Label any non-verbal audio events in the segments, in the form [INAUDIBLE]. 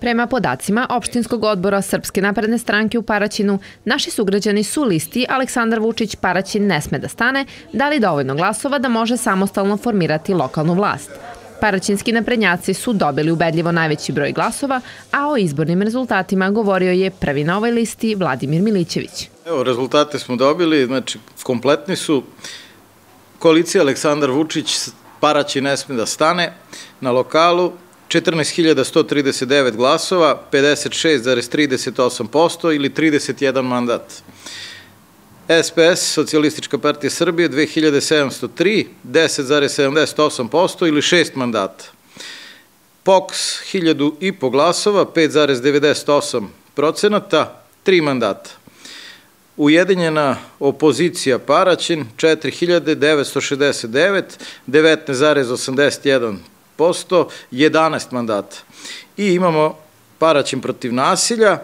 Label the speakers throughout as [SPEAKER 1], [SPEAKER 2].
[SPEAKER 1] Prema podacima opštinskog odbora Srpske napredne stranke u Paraćinu, naši sugrađani su listi Aleksandar Vučić Paraćin ne sme da stane, dali dovoljno glasova da može samostalno formirati lokalnu vlast. Paraćinski naprednjaci su dobili ubedljivo najveći broj glasova, a o izbornim rezultatima govorio je prvi na ovoj listi Vladimir Milićević.
[SPEAKER 2] Evo, rezultate smo dobili, znači kompletni su. Koalicija Aleksandar Vučić Paraćin ne sme da stane na lokalu, 14.139 glasova, 56,38% ili 31 mandat. SPS, Socijalistička partija Srbije, 2703, 10,78% ili 6 mandata. POX, 1000 i po glasova, 5,98 procenata, 3 mandata. Ujedinjena opozicija Paraćin, 4969, 19,81 11 mandata. I imamo Paraćin protiv nasilja,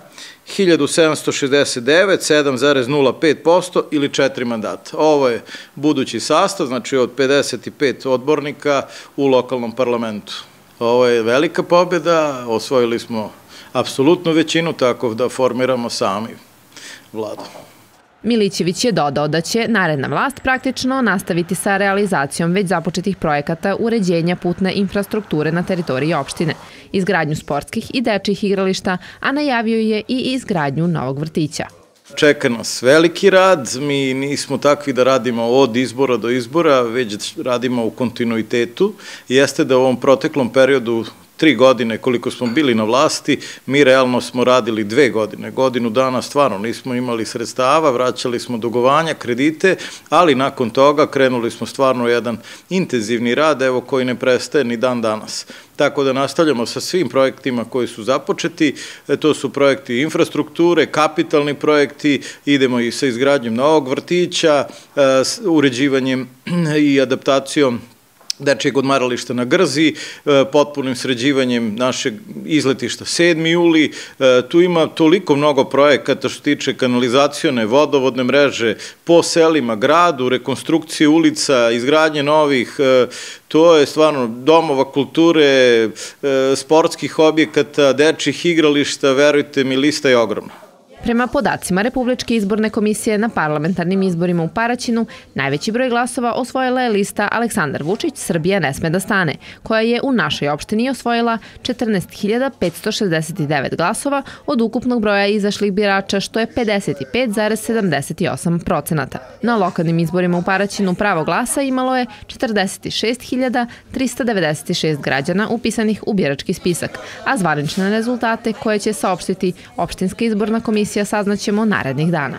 [SPEAKER 2] 1769, 7,05% ili 4 mandata. Ovo je budući sastav, znači od 55 odbornika u lokalnom parlamentu. Ovo je velika pobjeda, osvojili smo apsolutnu većinu, tako da formiramo sami vladu.
[SPEAKER 1] Milićević je dodao da će naredna vlast praktično nastaviti sa realizacijom već započetih projekata uređenja putne infrastrukture na teritoriji opštine, izgradnju sportskih i dečih igrališta, a najavio je i izgradnju novog vrtića.
[SPEAKER 2] Čeka nas veliki rad, mi nismo takvi da radimo od izbora do izbora, već radimo u kontinuitetu. Jeste da u ovom proteklom periodu tri godine koliko smo bili na vlasti, mi realno smo radili dve godine. Godinu dana stvarno nismo imali sredstava, vraćali smo dugovanja, kredite, ali nakon toga krenuli smo stvarno jedan intenzivni rad, evo koji ne prestaje ni dan danas. Tako da nastavljamo sa svim projektima koji su započeti, e, to su projekti infrastrukture, kapitalni projekti, idemo i sa izgradnjom novog vrtića, e, uređivanjem [CLEARS THROAT] i adaptacijom dečijeg odmarališta na Grzi, e, potpunim sređivanjem našeg izletišta 7. juli. E, tu ima toliko mnogo projekata što tiče kanalizacione, vodovodne mreže po selima, gradu, rekonstrukcije ulica, izgradnje novih, e, to je stvarno domova kulture, sportskih objekata, dečih igrališta, verujte mi, lista je ogromna.
[SPEAKER 1] Prema podacima Republičke izborne komisije na parlamentarnim izborima u Paraćinu, najveći broj glasova osvojila je lista Aleksandar Vučić Srbija ne sme da stane, koja je u našoj opštini osvojila 14.569 glasova od ukupnog broja izašlih birača, što je 55,78 procenata. Na lokalnim izborima u Paraćinu pravo glasa imalo je 46.396 građana upisanih u birački spisak, a zvanične rezultate koje će saopštiti opštinska izborna komisija saznaćemo narednih dana.